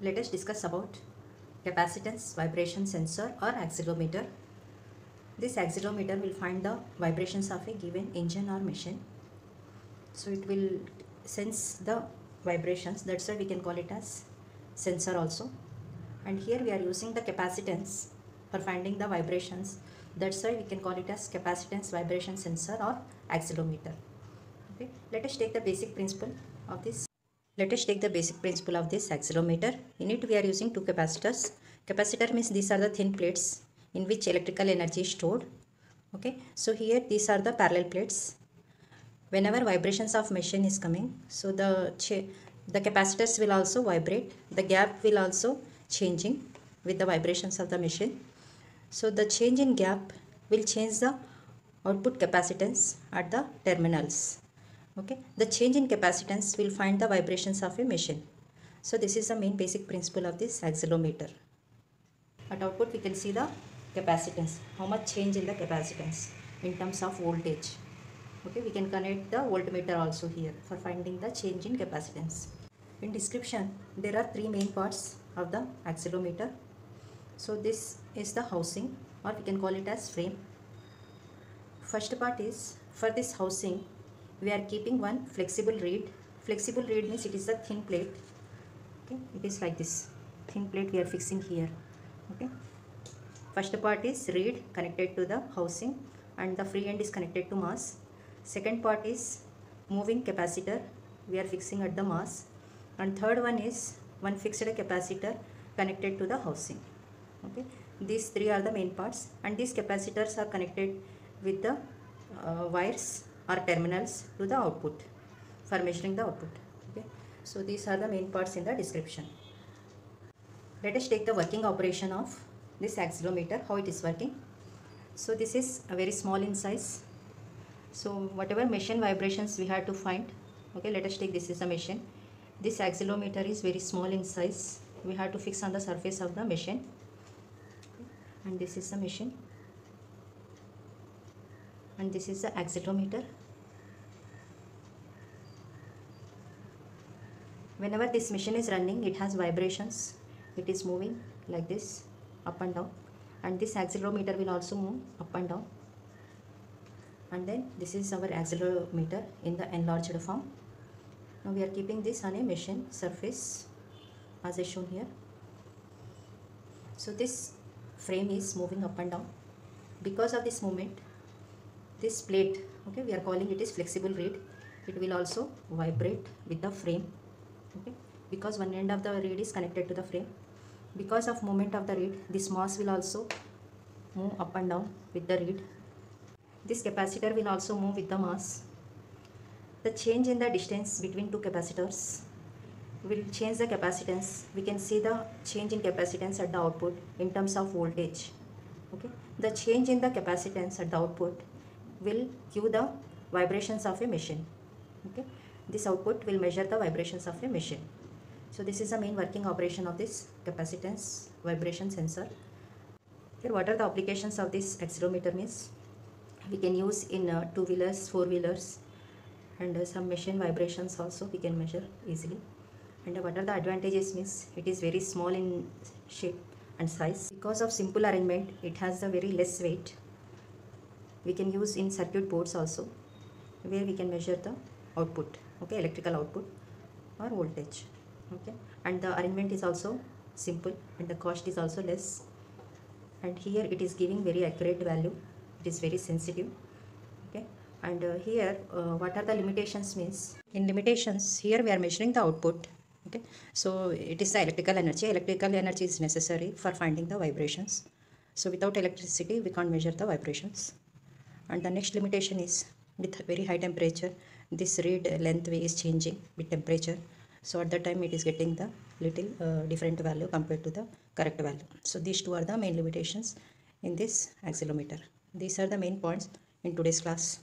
let us discuss about capacitance vibration sensor or accelerometer. This accelerometer will find the vibrations of a given engine or machine. So it will sense the vibrations. That's why we can call it as sensor also. And here we are using the capacitance for finding the vibrations. That's why we can call it as capacitance vibration sensor or accelerometer. Okay. Let us take the basic principle of this let us take the basic principle of this accelerometer. In it we are using two capacitors. Capacitor means these are the thin plates in which electrical energy is stored. Okay. So here these are the parallel plates. Whenever vibrations of machine is coming, so the the capacitors will also vibrate. The gap will also changing with the vibrations of the machine. So the change in gap will change the output capacitance at the terminals okay? The change in capacitance will find the vibrations of a machine. So this is the main basic principle of this accelerometer. At output we can see the capacitance. How much change in the capacitance in terms of voltage? Okay? We can connect the voltmeter also here for finding the change in capacitance. In description there are three main parts of the accelerometer. So this is the housing or we can call it as frame. First part is for this housing we are keeping one flexible reed flexible reed means it is a thin plate. Okay it is like this. Thin plate we are fixing here. Okay. First part is reed connected to the housing and the free end is connected to mass. Second part is moving capacitor. We are fixing at the mass. And third one is one fixed capacitor connected to the housing. Okay. These three are the main parts. And these capacitors are connected with the uh, wires or terminals to the output for measuring the output okay? So these are the main parts in the description. Let us take the working operation of this accelerometer how it is working. So this is a very small in size. So whatever machine vibrations we have to find okay let us take this is a machine. This accelerometer is very small in size. We have to fix on the surface of the machine. And this is the machine and this is the accelerometer whenever this machine is running it has vibrations. It is moving like this up and down. And this accelerometer will also move up and down. And then this is our accelerometer in the enlarged form. Now we are keeping this on a machine surface as I shown here. So this frame is moving up and down. Because of this movement this plate okay we are calling it is flexible reed it will also vibrate with the frame okay because one end of the reed is connected to the frame. Because of movement of the reed this mass will also move up and down with the reed this capacitor will also move with the mass. The change in the distance between two capacitors will change the capacitance. We can see the change in capacitance at the output in terms of voltage okay. The change in the capacitance at the output will cue the vibrations of a machine okay? This output will measure the vibrations of a machine. So this is the main working operation of this capacitance vibration sensor. Here what are the applications of this accelerometer means? We can use in uh, two wheelers four wheelers and uh, some machine vibrations also we can measure easily. And uh, what are the advantages means? It is very small in shape and size. Because of simple arrangement it has a very less weight we can use in circuit boards also where we can measure the output okay electrical output or voltage okay. And the arrangement is also simple and the cost is also less. And here it is giving very accurate value it is very sensitive okay. And uh, here uh, what are the limitations means? In limitations here we are measuring the output okay. So it is the electrical energy electrical energy is necessary for finding the vibrations. So without electricity we can't measure the vibrations and the next limitation is with very high temperature this reed length is changing with temperature. So at that time it is getting the little uh, different value compared to the correct value. So these two are the main limitations in this accelerometer. These are the main points in today's class